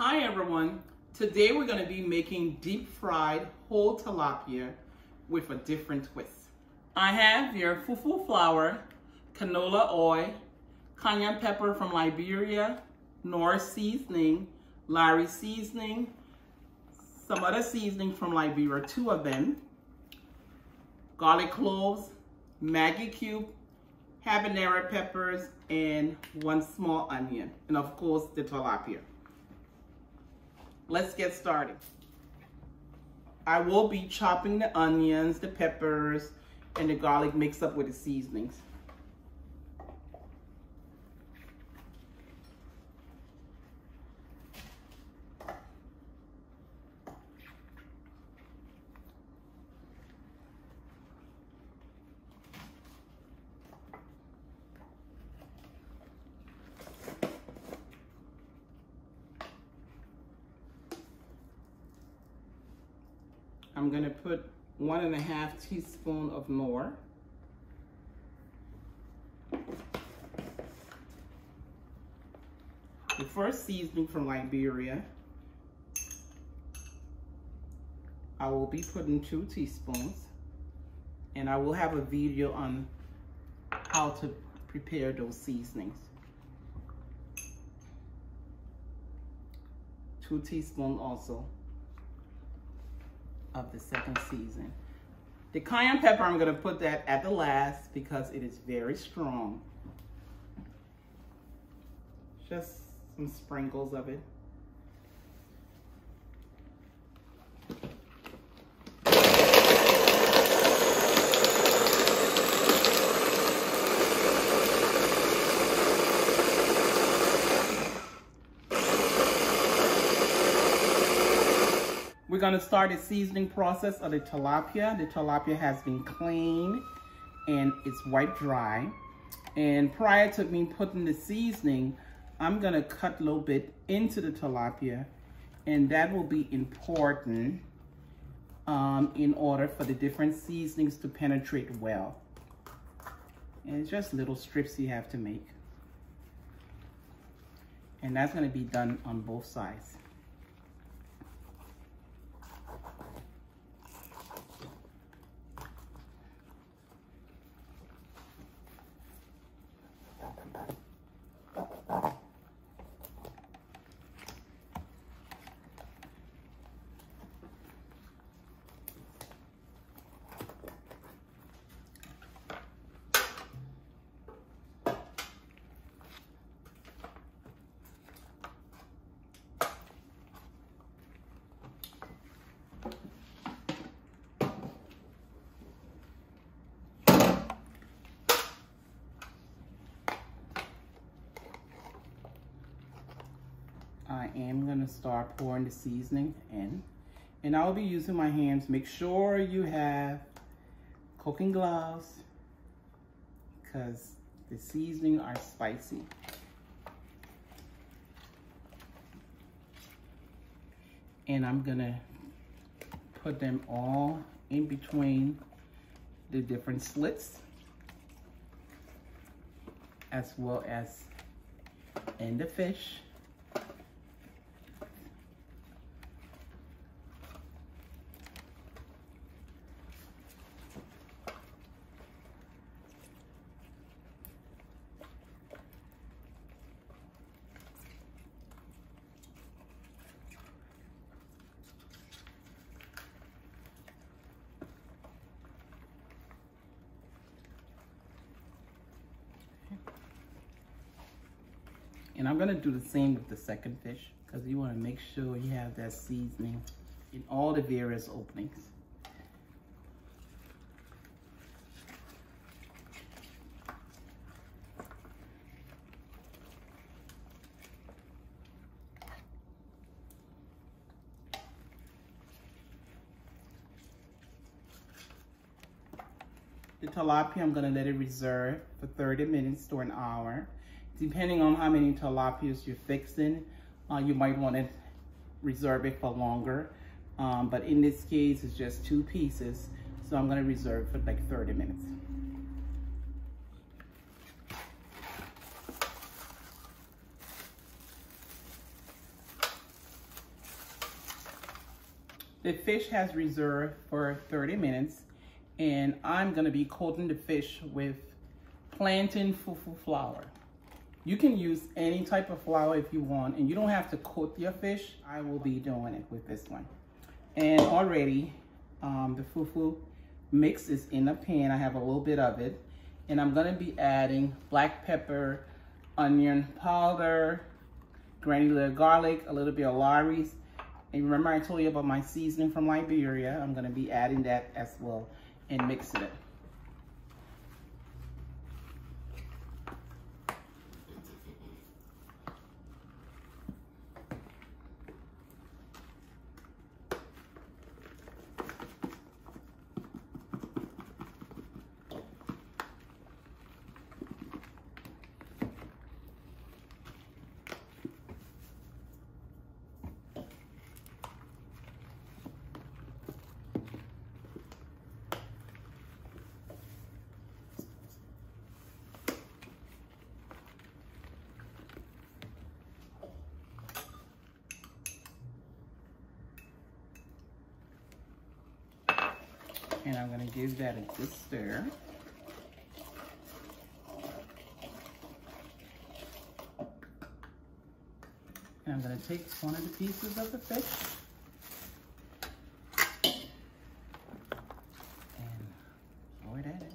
Hi everyone. Today we're going to be making deep fried whole tilapia with a different twist. I have your fufu flour, canola oil, cayenne pepper from Liberia, Knorr seasoning, Lawry seasoning, some other seasoning from Liberia, two of them, garlic cloves, Maggie cube, habanero peppers, and one small onion, and of course the tilapia. Let's get started. I will be chopping the onions, the peppers, and the garlic mixed up with the seasonings. I'm gonna put one and a half teaspoon of Knorr. The first seasoning from Liberia. I will be putting two teaspoons and I will have a video on how to prepare those seasonings. Two teaspoons also of the second season. The cayenne pepper, I'm gonna put that at the last because it is very strong. Just some sprinkles of it. We're gonna start the seasoning process of the tilapia. The tilapia has been cleaned and it's wiped dry. And prior to me putting the seasoning, I'm gonna cut a little bit into the tilapia and that will be important um, in order for the different seasonings to penetrate well. And it's just little strips you have to make. And that's gonna be done on both sides. I am gonna start pouring the seasoning in. And I'll be using my hands. Make sure you have cooking gloves because the seasoning are spicy. And I'm gonna put them all in between the different slits as well as in the fish. And I'm gonna do the same with the second fish because you wanna make sure you have that seasoning in all the various openings. The tilapia, I'm gonna let it reserve for 30 minutes to an hour. Depending on how many tilapias you're fixing, uh, you might want to reserve it for longer. Um, but in this case, it's just two pieces. So I'm gonna reserve for like 30 minutes. The fish has reserved for 30 minutes and I'm gonna be coating the fish with plantain fufu flour. You can use any type of flour if you want and you don't have to coat your fish. I will be doing it with this one. And already um, the fufu mix is in a pan. I have a little bit of it. And I'm gonna be adding black pepper, onion powder, granular garlic, a little bit of Lawry's. And remember I told you about my seasoning from Liberia. I'm gonna be adding that as well and mixing it. And I'm gonna give that a good stir. And I'm gonna take one of the pieces of the fish and throw it at it.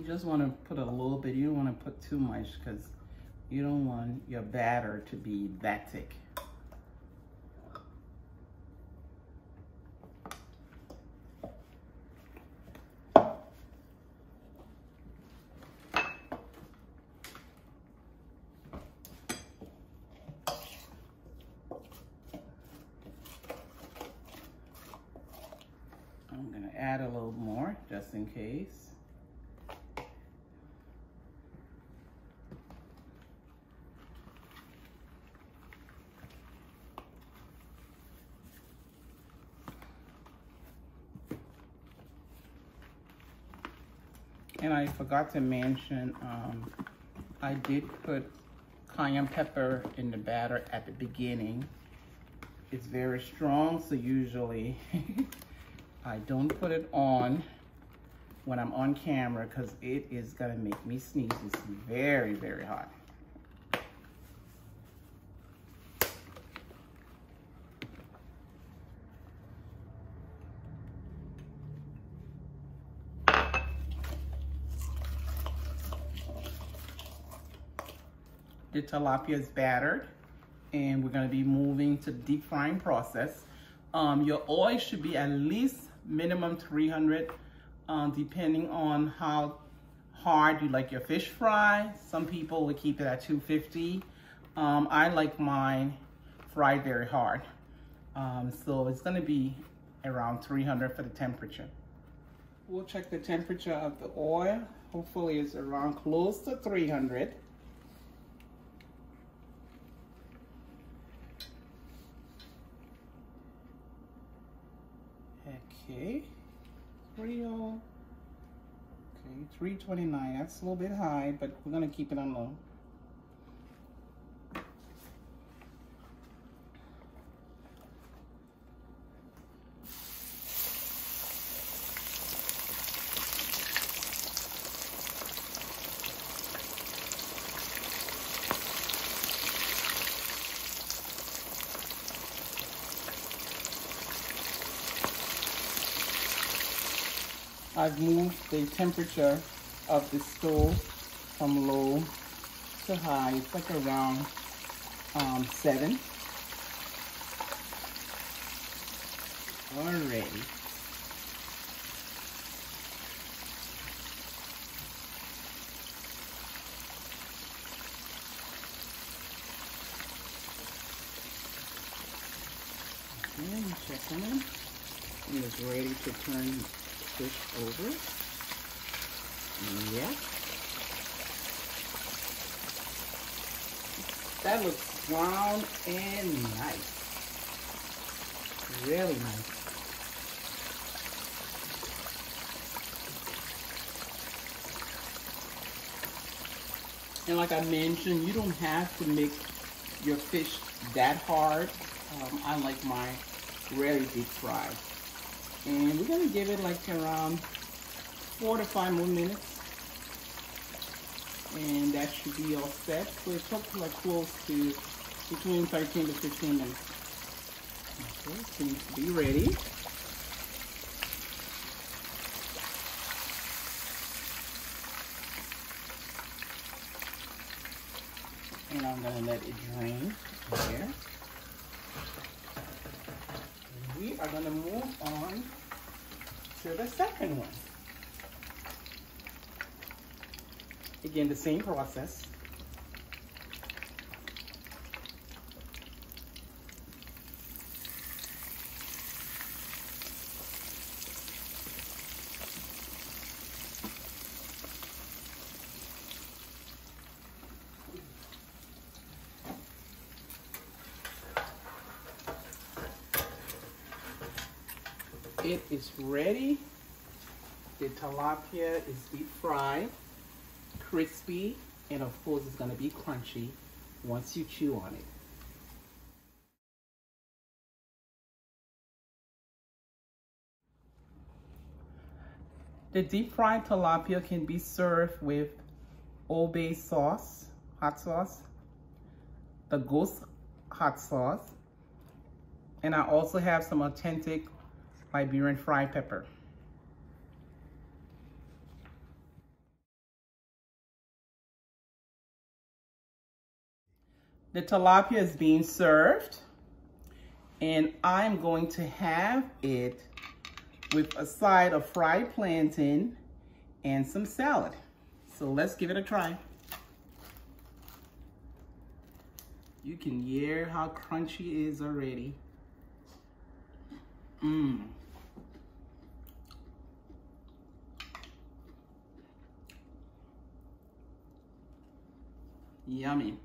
You just want to put a little bit. You don't want to put too much because you don't want your batter to be that thick. I'm going to add a little more just in case. And I forgot to mention, um, I did put cayenne pepper in the batter at the beginning. It's very strong, so usually I don't put it on when I'm on camera because it is gonna make me sneeze. It's very, very hot. The tilapia is battered and we're gonna be moving to the deep frying process. Um, your oil should be at least minimum 300, um, depending on how hard you like your fish fry. Some people will keep it at 250. Um, I like mine fried very hard. Um, so it's gonna be around 300 for the temperature. We'll check the temperature of the oil. Hopefully it's around close to 300. Okay, oh, okay, 329, that's a little bit high, but we're gonna keep it on low. I've moved the temperature of the stove from low to high. It's like around um, seven. Already. Okay, check on it. It is ready to turn fish over. Yep. That looks brown and nice. Really nice. And like I mentioned, you don't have to make your fish that hard. Um, I like my really deep fried. And we're gonna give it like around four to five more minutes. And that should be all set. So it took like close to between 13 to 15 minutes. Okay, seems to be ready. And I'm gonna let it drain here. We are gonna move on to the second one. Again, the same process. It is ready. The tilapia is deep fried, crispy, and of course it's gonna be crunchy once you chew on it. The deep fried tilapia can be served with Old Bay sauce, hot sauce, the ghost hot sauce, and I also have some authentic Liberian fried pepper. The tilapia is being served and I'm going to have it with a side of fried plantain and some salad. So let's give it a try. You can hear how crunchy it is already. Mmm. Yummy.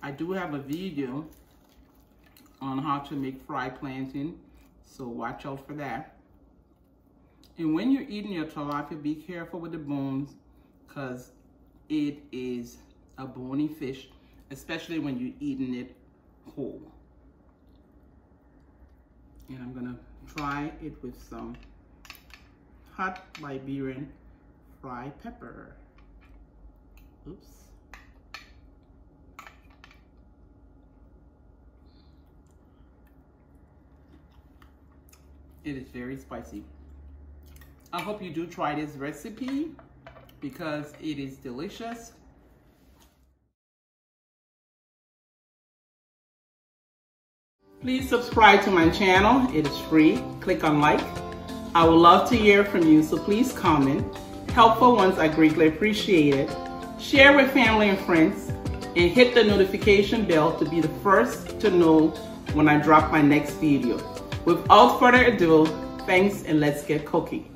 I do have a video on how to make fried plantain, so watch out for that. And when you're eating your tilapia, be careful with the bones because it is a bony fish, especially when you're eating it whole. And I'm gonna try it with some hot Liberian fried pepper. Oops. It is very spicy. I hope you do try this recipe because it is delicious. Please subscribe to my channel. It is free. Click on like. I would love to hear from you, so please comment. Helpful ones I greatly appreciate it. Share with family and friends and hit the notification bell to be the first to know when I drop my next video. Without further ado, thanks and let's get cooking.